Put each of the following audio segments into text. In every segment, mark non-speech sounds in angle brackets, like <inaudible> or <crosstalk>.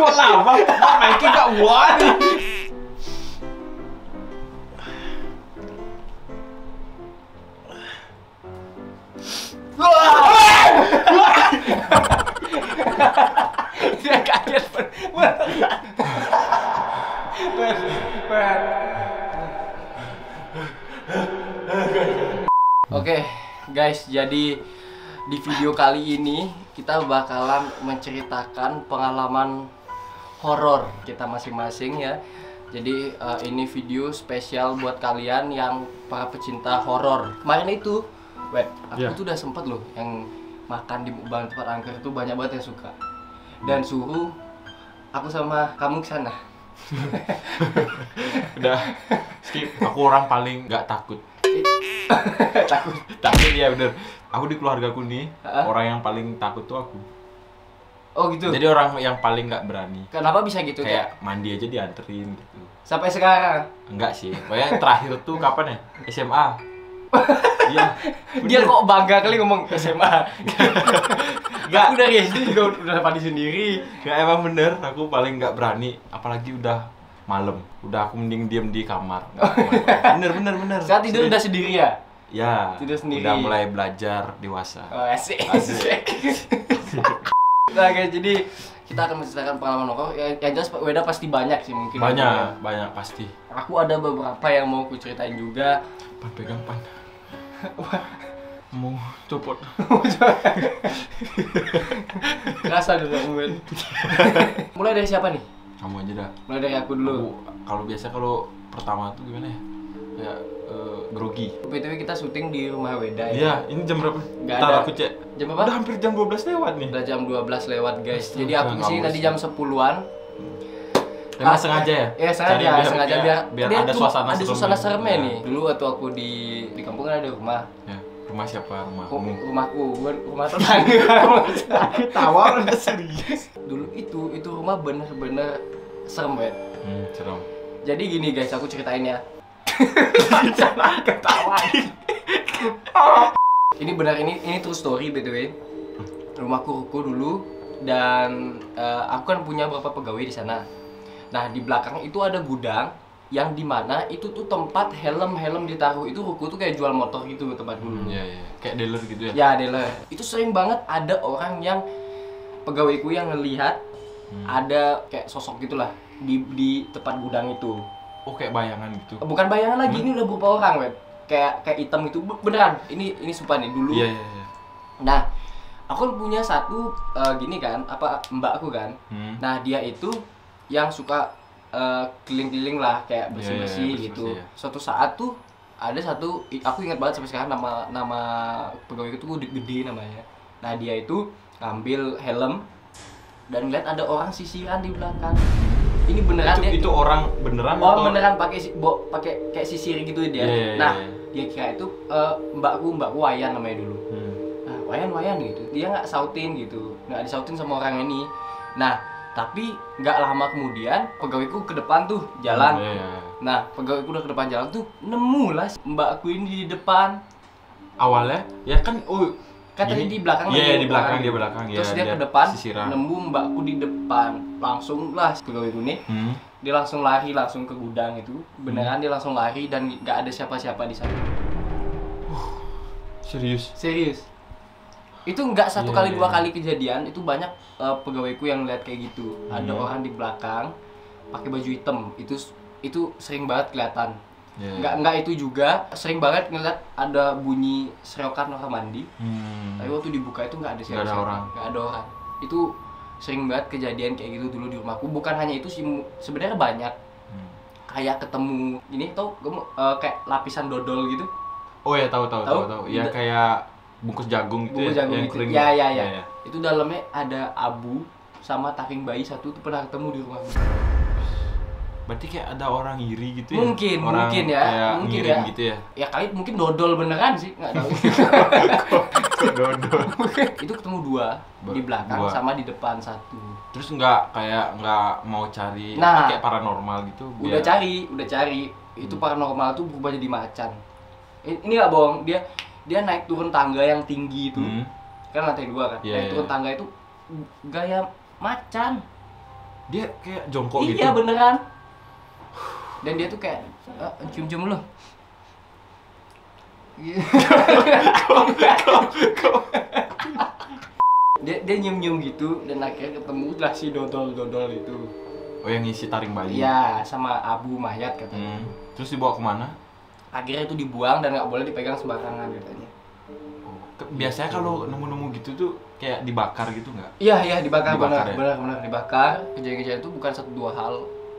Kok lama? Nike gak buat. Dia kaget. Oke, guys, jadi di video kali ini kita bakalan menceritakan pengalaman horor kita masing-masing ya. Jadi eh, ini video spesial buat kalian yang para pecinta horor. Kemarin itu, wet, aku Ya. tuh udah sempet loh yang makan di mukbang tempat angker itu banyak banget yang suka. Dan suruh aku sama kamu ke sana. <laughs> Udah skip. Aku orang paling nggak takut. <laughs> Takut. Takut ya bener. Aku di keluarga aku nih Hah? orang yang paling takut tuh aku. Oh gitu. Jadi orang yang paling nggak berani. Kenapa bisa gitu? Kayak mandi aja dianterin gitu. Sampai sekarang. Enggak sih. Pokoknya terakhir tuh kapan ya? SMA. <laughs> Iya. Dia kok bangga kali ngomong SMA. Nggak. <laughs> Aku dari SD juga udah mandi sendiri. Nggak emang bener. Aku paling nggak berani. Apalagi udah malam. Udah aku mending diem di kamar. <laughs> Bener bener bener. Saat tidur udah sendiri ya? Ya. tidur sendiri. Udah mulai belajar dewasa. Oh, asik. Asik. Nah, guys, jadi kita akan menceritakan pengalaman horor. Yang, yang jelas Weda pasti banyak sih mungkin. Banyak, banyak pasti. Aku ada beberapa yang mau ku ceritain juga. Pan pegang pan. <laughs> Mau copot. Kerasa dulu Ben. <laughs> Mulai dari siapa nih? Kamu aja dah. Mulai dari aku dulu. Aku- kalau biasa kalau pertama tuh gimana ya? Kayak eh, grogi. BTW kita syuting di rumah Weda ya. Iya, ini jam berapa? Ntar ada. aku cek. Jam berapa? Udah hampir jam 12 lewat nih. Udah jam 12 lewat guys. Astaga, Jadi aku ke sini tadi jam 10-an. Emang Ah, sengaja ya? Iya sengaja, biar, sengaja biar, biar, biar ada suasana ada serem suasana seremnya Ya. nih. Dulu waktu aku di di kampung kan ada rumah. Ya, rumah siapa? Rumah Ru- kamu. rumahku, rumah tetangga. <laughs> Tawa udah serius. Dulu itu itu rumah bener-bener serem banget. Hmm, serem. Jadi gini guys, aku ceritain ya. Jangan ketawain. ini benar ini ini true story btw. Rumahku ruko dulu dan eh, aku kan punya beberapa pegawai di sana. Nah di belakang itu ada gudang yang di mana itu tuh tempat helm-helm ditaruh itu ruko tuh kayak jual motor gitu tempat dulu. Hmm, ya, ya. Kayak dealer gitu ya. Ya dealer. Itu sering banget ada orang yang pegawaiku yang ngelihat Hmm. ada kayak sosok gitulah di di tempat gudang itu. Oh, kayak bayangan gitu. Bukan bayangan lagi, Hmm? ini udah berupa orang, web. Kayak kayak hitam itu Be- beneran. Ini ini sumpah nih dulu. Iya, iya, iya. Nah, aku punya satu eh, gini kan, apa mbakku kan. Hmm. Nah, dia itu yang suka eh, keliling-keliling lah kayak Iya, iya, bersih-bersih iya, gitu. bersih-bersih, ya. Suatu saat tuh ada satu aku ingat banget sampai sekarang nama nama pegawai itu gede, gede namanya. Nah, dia itu ngambil helm dan ngeliat ada orang sisiran di belakang. Ini beneran itu, dia itu orang beneran Oh atau- beneran pakai si- bo- pakai kayak sisir gitu dia. Iya, iya, nah, iya. dia kira itu eh, mbakku, mbakku Wayan namanya dulu. Hmm. Nah, Wayan Wayan gitu. Dia nggak sautin gitu, nggak disautin sama orang ini. Nah, tapi nggak lama kemudian pegawaiku ke depan tuh jalan. Iya, iya. Nah, pegawaiku udah ke depan jalan tuh nemu lah mbakku ini di depan. Awalnya ya kan oh Kan tadi di belakang Iya, di belakang orang. dia belakang ya. Terus dia, ke depan sisiran. nemu mbakku di depan. Langsung lah pegawaiku nih Hmm. dia langsung lari langsung ke gudang itu beneran dia langsung lari dan nggak ada siapa-siapa di sana Serius. serius itu nggak satu Iya, kali iya, dua iya. kali kejadian itu banyak eh, pegawaiku yang lihat kayak gitu ada Hmm. orang di belakang pakai baju hitam itu itu sering banget kelihatan Iya. nggak nggak itu juga sering banget ngeliat ada bunyi serokan orang mandi Hmm. tapi waktu dibuka itu nggak ada Nggak ada siapa orang. nggak ada orang itu sering banget kejadian kayak gitu dulu di rumahku bukan hanya itu sih sebenarnya banyak Hmm. kayak ketemu ini tau eh, kayak lapisan dodol gitu Oh ya tahu tahu Tahu? tahu. Ya kayak bungkus jagung gitu bungkus ya, jagung yang gitu kering ya ya Iya, ya itu dalamnya ada abu sama taring bayi satu tuh pernah ketemu di rumah Berarti kayak ada orang iri gitu ya? Mungkin, orang mungkin ya, kayak mungkin ya. gitu ya. ya kali mungkin dodol beneran sih nggak tahu <laughs> Dodol. <laughs> itu ketemu dua Ba- di belakang dua. sama di depan satu Terus nggak kayak nggak mau cari Nah. kayak paranormal gitu udah biar- cari udah cari itu Hmm. paranormal tuh berubah jadi macan ini nggak bohong dia dia naik turun tangga yang tinggi itu Hmm. kan lantai dua kan Iya, naik iya. turun tangga itu gaya macan dia kayak jongkok gitu iya beneran dan dia tuh kayak "Eh, cium-cium lu. Dia dia nyium-nyium gitu dan akhirnya ketemu lah si dodol-dodol itu. Oh yang ngisi taring bayi. Iya sama abu mayat katanya. Hmm. terus dibawa ke mana? Akhirnya itu dibuang dan nggak boleh dipegang sembarangan katanya. Ke- biasanya kalau nemu-nemu gitu tuh kayak dibakar gitu nggak? Iya iya dibakar, Dibakar benar ya? benar benar dibakar. Kejadian-kejadian itu bukan satu dua hal.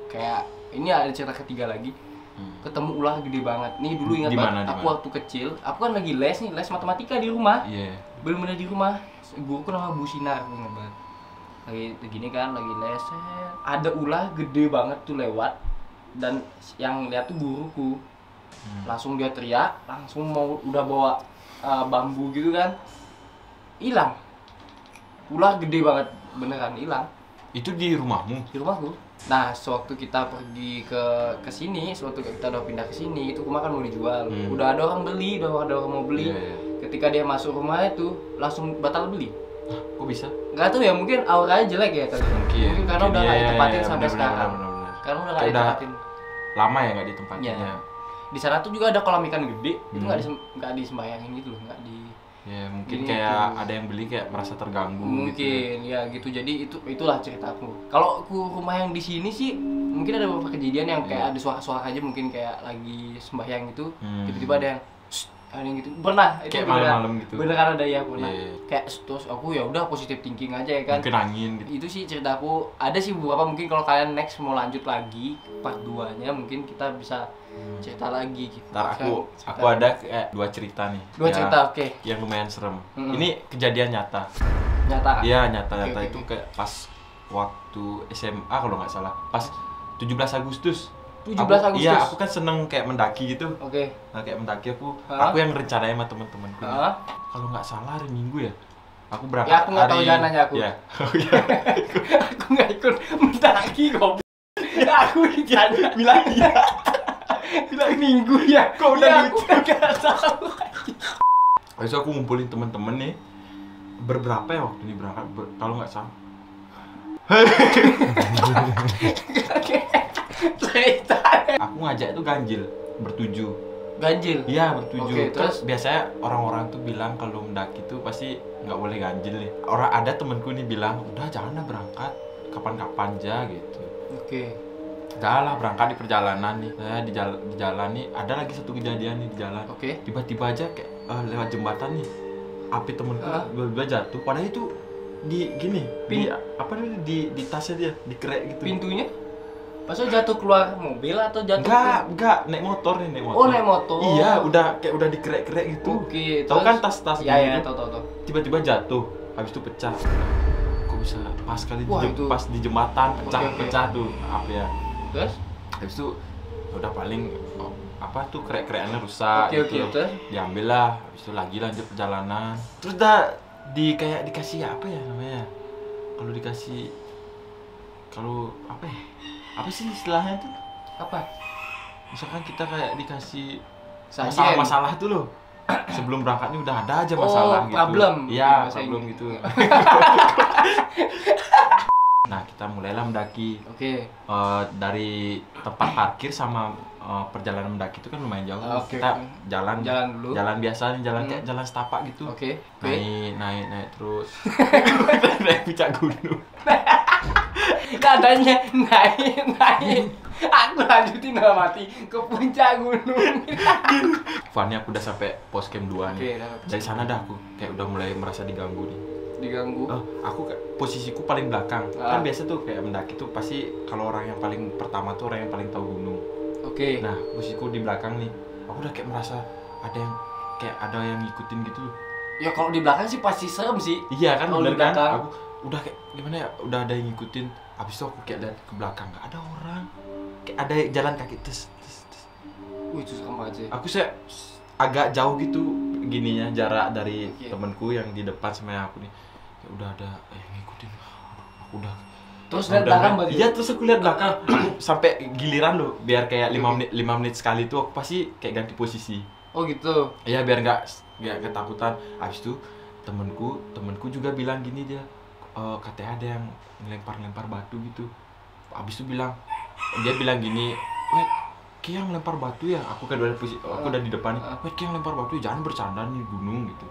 Kayak ini ada cerita ketiga lagi. Hmm. ketemu ular gede banget. Nih dulu ingat Di mana, banget di aku waktu kecil aku kan lagi les nih les matematika di rumah. Iya. Bener-bener di rumah. Guruku nama Bu Sinar aku ingat banget. Lagi begini kan lagi les. Ada ular gede banget tuh lewat dan yang lihat tuh guruku. Hmm. langsung dia teriak langsung mau udah bawa uh, bambu gitu kan. Hilang. Ular gede banget beneran hilang. Itu di rumahmu? Di rumahku nah sewaktu kita pergi ke ke sini sewaktu kita udah pindah ke sini itu rumah kan mau dijual. Hmm. udah ada orang beli udah ada orang mau beli. Iya, iya. ketika dia masuk rumah itu langsung batal beli. Kok bisa? Nggak tahu ya mungkin auranya jelek ya kali. Mungkin karena udah nggak ditempatin iya, sampai sekarang. benar, benar. karena udah nggak ditempatin. lama ya nggak ditempatin ya di sana tuh juga ada kolam ikan gede. Itu Hmm. nggak disem- disembayangin gitu loh nggak di ya mungkin Ini kayak ada yang beli kayak merasa terganggu gitu mungkin ya gitu. Jadi itu itulah ceritaku kalau aku rumah yang di sini sih mungkin ada beberapa kejadian yang kayak Iya. ada suara-suara aja mungkin kayak lagi sembahyang gitu. Hmm. tiba-tiba ada yang ada yang gitu. Pernah itu kayak beneran- malam-malam gitu. Beneran ada ya pernah. Iya. kayak terus aku ya udah positif thinking aja ya kan. Mungkin angin gitu. Itu sih ceritaku ada sih beberapa mungkin kalau kalian next mau lanjut lagi part 2 nya mungkin kita bisa cerita lagi gitu. Ntar aku Cerita- aku ada kayak dua cerita nih. Dua Ya, cerita oke. yang lumayan serem. Mm-mm. ini kejadian nyata. Nyata. Kan? Iya nyata nyata. Oke, itu oke. kayak pas waktu SMA kalau nggak salah. Pas 17 Agustus. 17 Aku- Agustus? iya aku kan seneng kayak mendaki gitu. Oke. Nah, kayak mendaki aku Hah? aku yang rencanain sama temen-temenku. Kalau nggak salah hari Minggu ya aku berangkat Ya, aku nggak tahu, nanya aku. ya <laughs> oh, iya. aku nggak ikut mendaki kok aku ditanya bilang iya bilang minggu ya? Kok udah ya, lucu? aku nggak tahu. Habis aku ngumpulin temen-temen nih. Berberapa ya waktu ini? Berangkat Ber- kalau nggak salah. Aku ngajak itu ganjil bertuju. Ganjil? Iya bertuju. Oke, Kan terus? biasanya orang-orang tuh bilang kalau mendaki tuh pasti nggak boleh ganjil nih. Orang ada temenku nih bilang udah jangan berangkat. Kapan-kapan aja gitu. oke Udah lah berangkat di perjalanan nih. Saya di jalan, di jalan nih ada lagi satu kejadian nih di jalan. oke Tiba-tiba aja kayak eh, lewat jembatan nih api temenku Ah. tiba-tiba jatuh. Padahal itu di gini di Pin- apa namanya di di tasnya dia di kerek gitu. pintunya Maksudnya jatuh keluar mobil atau jatuh Enggak, enggak naik motor nih naik motor. Oh naik motor Iya, udah kayak udah dikerek-kerek gitu. Oke Tahu terus- kan tas-tas Iya iya gitu? tahu tahu tahu tiba-tiba jatuh habis itu pecah kok bisa pas kali di Wah, jem- itu- pas di jembatan pecah Oke, oke. pecah tuh apa ya Terus? Habis itu udah paling oh, apa tuh krek-krekannya rusak Oke oke gitu terus? Diambil lah habis itu lagi lanjut perjalanan. Terus dah di kayak dikasih apa ya namanya? Kalau dikasih kalau apa ya? Apa sih istilahnya tuh? Apa? misalkan kita kayak dikasih Sajen. masalah-masalah tuh loh. <coughs> Sebelum berangkatnya udah ada aja masalah Oh, gitu. problem. iya Bahasa problem gitu <laughs> <laughs> nah kita mulailah mendaki. Oke. Eh, dari tempat parkir sama eh, perjalanan mendaki itu kan lumayan jauh. Ah, oke, kita jalan. Jalan dulu. Jalan biasa nih jalan Hmm. kayak jalan setapak gitu. Oke Oke. Naik naik naik terus. <laughs> Naik puncak gunung. Katanya naik naik. Aku lanjutin dalam mati. Ke puncak gunung. Fanny aku udah sampai pos camp 2 nih. Oke dah. dari sana dah aku. Kayak udah mulai merasa diganggu nih diganggu Oh, aku kayak- posisiku paling belakang. Ah. Kan biasa tuh kayak mendaki tuh pasti kalau orang yang paling pertama tuh orang yang paling tahu gunung. Oke Nah, posisiku di belakang nih. Aku udah kayak merasa ada yang kayak ada yang ngikutin gitu. Ya kalau di belakang sih pasti serem sih Iya kan Kalau di kan? Aku udah kayak gimana ya? Udah ada yang ngikutin. Habis itu aku kayak lihat ke belakang nggak ada orang. Kayak ada jalan kaki tes tes tes. Wih itu serem banget sih Aku sih agak jauh gitu gininya jarak dari Oke. temanku yang di depan sama aku nih. Ya udah ada eh ngikutin. Aku udah Terus lihat belakang kan? berarti? Iya terus aku lihat belakang. Aku <clears throat> sampai giliran loh biar kayak lima menit lima menit sekali tuh aku pasti kayak ganti posisi. Oh gitu? Iya biar nggak nggak ketakutan. Habis itu temenku temenku juga bilang gini dia e, katanya ada yang ngelempar-lempar batu gitu. Abis itu bilang dia bilang gini wait kayak yang lempar batu ya? Aku kan udah posi- aku udah di depan. Nih Ah. wait kayak yang lempar batu ya jangan bercanda nih gunung gitu.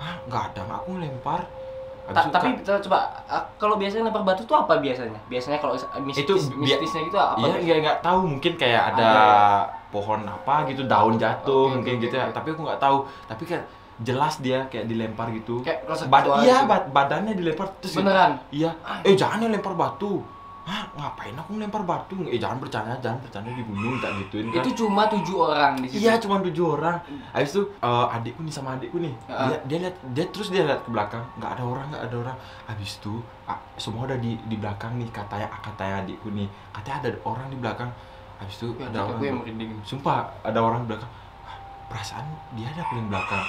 Hah, nggak ada aku ngelempar Ta- tapi coba ah, kalau biasanya lempar batu tuh apa biasanya? Biasanya kalau mistis, Itu mistisnya gitu apa? Iya, nggak nggak tahu mungkin kayak ada, Ada ya? pohon apa gitu daun jatuh Oke, mungkin oke, gitu ya. oke. Tapi aku nggak tahu. Tapi kan jelas dia kayak dilempar gitu. Kayak Bad- iya, gitu. bad- badannya dilempar terus Beneran? Iya. Eh jangan ya lempar batu. Hah, ngapain aku ngelempar batu? Eh jangan bercanda, jangan bercanda di gunung tak gituin kan. Itu cuma tujuh orang di situ. Iya cuma tujuh orang. Habis itu eh, adikku nih sama adikku nih. Heeh. Dia dia lihat dia terus dia lihat ke belakang, nggak ada orang, nggak ada orang. Habis itu semua udah di di belakang nih katanya katanya adikku nih. Katanya ada orang di belakang. Habis itu Ya, ada aku orang. yang merinding. Sumpah ada orang di belakang. Perasaan dia ada paling belakang.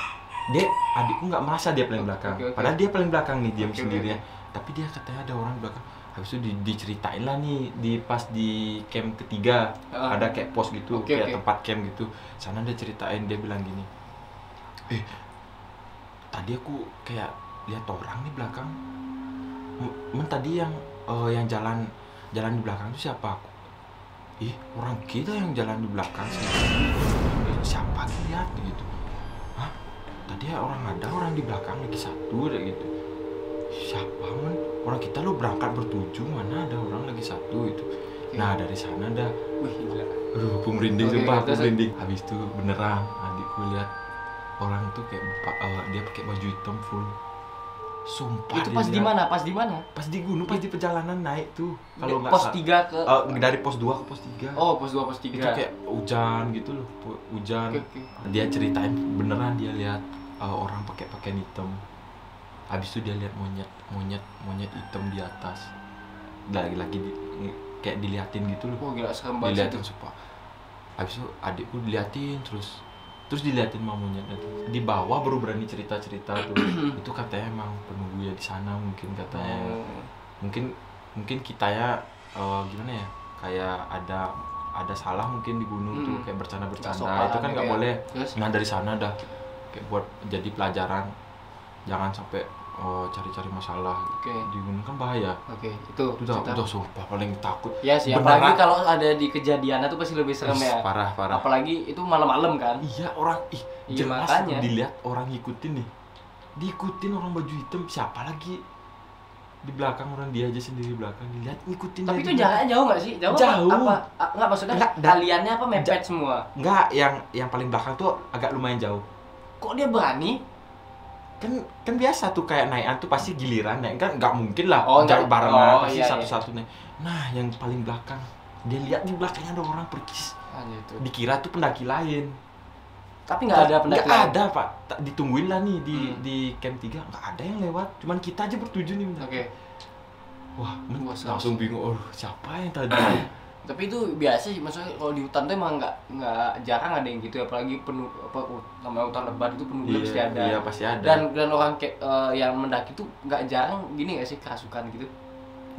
Dia adikku nggak merasa dia paling belakang. Oke, oke. Padahal dia paling belakang nih diam oke, sendirian. Tapi dia katanya ada orang di belakang. Habis itu di, diceritain lah nih di pas di camp ketiga Ah. ada kayak pos gitu Oke, kayak oke. tempat camp gitu sana dia ceritain dia bilang gini eh tadi aku kayak lihat orang di belakang men tadi yang eh, yang jalan jalan di belakang itu siapa aku ih orang kita yang jalan di belakang sih Eh, siapa lihat gitu Hah? tadi orang ada orang di belakang lagi satu ada gitu siapa men orang kita lo berangkat bertujuh mana ada orang lagi satu itu nah dari sana ada Wih, gila. Aduh, aku merinding Oke, sumpah, aku merinding. Habis itu beneran adikku lihat orang tuh kayak eh, dia pakai baju hitam full. Sumpah Itu pas di mana? Pas di mana? Pas di gunung, pas di perjalanan naik tuh. Kalau nggak pos 3 ke eh, dari pos 2 ke pos 3. Oh, pos 2 pos 3. Itu kayak hujan gitu loh, hujan. Oke, oke. Dia ceritain beneran dia lihat eh, orang pakai pakaian hitam. Habis itu dia lihat monyet, monyet, monyet hitam di atas. Lagi-lagi di, kayak diliatin gitu loh. Wah, gila diliatin sumpah. Habis itu adikku diliatin terus terus diliatin mamunya di bawah baru berani cerita cerita tuh. <clears throat> Itu katanya emang penunggu ya di sana mungkin katanya. Oh. mungkin mungkin kita ya eh, gimana ya kayak ada ada salah mungkin di gunung tuh Hmm. kayak bercanda bercanda itu kan nggak kayak- boleh. Terus? nah dari sana dah kayak buat jadi pelajaran jangan sampai oh, cari-cari masalah gunung kan bahaya Oke, itu. itu udah, cerita. udah sumpah paling takut Ya sih, Beneran. apalagi kalau ada di kejadian itu pasti lebih serem Ih, ya. parah parah Apalagi itu malam-malam kan. Iya orang ih Iya, jelas makanya. dilihat orang ngikutin nih. Diikutin orang baju hitam siapa lagi? Di belakang orang dia aja sendiri di belakang dilihat ngikutin Tapi itu jaraknya jauh nggak sih? Jauh, Jauh. apa? Nggak maksudnya Nggak, da- kaliannya apa mepet semua? Enggak, yang yang paling belakang tuh agak lumayan jauh. Kok dia berani? Kan kan biasa tuh kayak naikan tuh pasti giliran naik kan nggak mungkin lah Oh, nggak- bareng oh, pasti iya, iya. satu-satu naik. Nah, yang paling belakang dia lihat di belakangnya ada orang pergi. Anjir itu. Dikira tuh pendaki lain. Tapi nggak ada pendaki. Nggak ada, Pak. Ditungguin lah nih di Hmm. di camp 3 nggak ada yang lewat. Cuman kita aja bertujuh nih. Oke. Wah, men, Wah, langsung bingung. Oh, siapa yang tadi? Tapi itu biasa sih, maksudnya kalau di hutan tuh emang nggak nggak jarang ada yang gitu ya, apalagi penuh apa uh, namanya hutan lebat itu penuh pasti ada. Iya, pasti ada. Dan dan orang kayak eh, yang mendaki tuh nggak jarang gini nggak sih kerasukan gitu.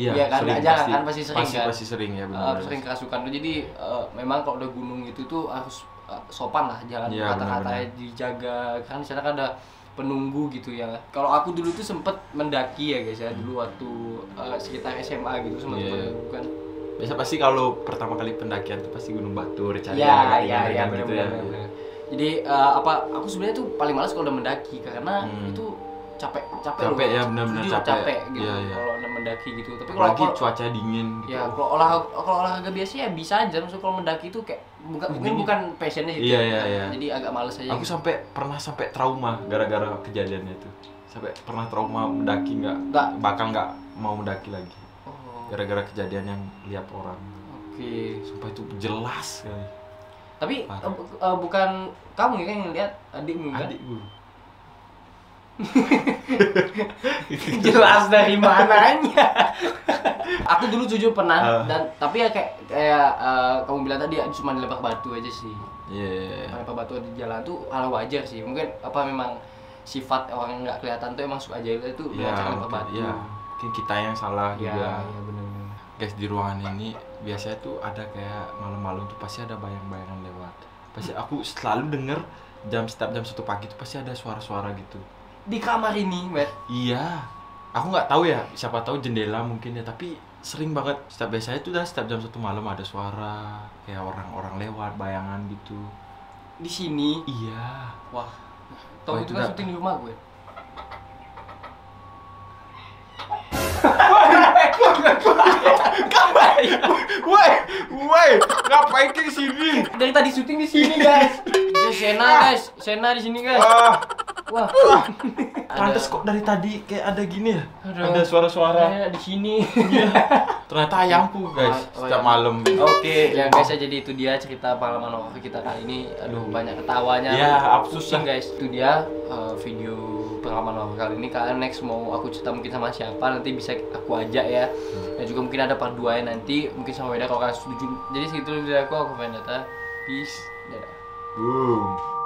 iya, iya kan, sering, nggak jarang kan, pasti sering pasti, kan? Pasti sering ya Eh, benar. sering kerasukan tuh jadi eh, memang kalau udah gunung itu tuh harus eh, sopan lah jangan Iya, kata-katanya dijaga kan di sana kan ada penunggu gitu ya kalau aku dulu tuh sempet mendaki ya guys ya dulu waktu eh, sekitar SMA gitu sama Iya. temen-temen kan Biasa pasti kalau pertama kali pendakian tuh pasti Gunung Batur, cari ya yang ya ya gitu benar benar jadi eh, apa aku sebenarnya tuh paling malas kalau udah mendaki karena Hmm. itu capek capek, Capek loh. ya, benar-benar Jujur, capek. gitu Iya, iya. kalau udah mendaki gitu tapi kalau cuaca dingin gitu. Ya, kalau olahraga kalau olahraga biasa ya bisa aja. Maksudnya kalau mendaki itu kayak bukan mungkin bukan passionnya gitu. Iya, ya. iya, iya. Jadi agak males aja. Aku gitu. sampai pernah sampai trauma gara-gara kejadiannya itu. Sampai pernah trauma mendaki Nggak. bakal nggak mau mendaki lagi. Gara-gara kejadian yang lihat orang. Oke. Sumpah itu jelas sekali. Tapi Parah. bu- eh, bukan kamu ya kan yang lihat adikmu kan? Adik gue. <laughs> Jelas dari mananya. aku dulu jujur pernah Ah. dan tapi ya kayak kayak eh, kamu bilang tadi cuma dilempar batu aja sih. Iya. Lempar batu di jalan tuh hal wajar sih. Mungkin apa memang sifat orang yang nggak kelihatan tuh emang suka aja itu Iya, dengan cara lempar batu. iya. Mungkin kita yang salah Iya, juga. iya benar-benar. Guys di ruangan ini biasanya tuh ada kayak malam-malam tuh pasti ada bayang-bayangan lewat. Pasti aku selalu denger jam setiap jam satu pagi tuh pasti ada suara-suara gitu. Di kamar ini, Matt. Iya. Aku nggak tahu ya, siapa tahu jendela mungkin ya, tapi sering banget setiap biasanya itu dah setiap jam satu malam ada suara kayak orang-orang lewat bayangan gitu Di sini. iya Wah. Tahu itu kan syuting di rumah gue. Woi woi ngapain ke sini Dari tadi syuting di sini, guys. <laughs> Sena, guys. Sena di sini, guys. Ah Wah. <laughs> pantes kok dari tadi kayak ada gini ya Aduh. ada suara-suara Ada di sini. ternyata ayamku guys Oh, oh, setiap iya. malam Oke, ya guys ya jadi itu dia cerita pengalaman horor kita kali ini. Aduh banyak ketawanya. Ya, absurd pusing lah. guys. Itu dia uh, video pengalaman horor kali ini. Kalian next mau aku cerita mungkin sama siapa nanti bisa aku ajak ya. Dan juga mungkin ada part 2 nanti mungkin sama Weda kalau kalian setuju. Jadi segitu dulu dari aku, aku Vendetta. Peace. Dadah. boom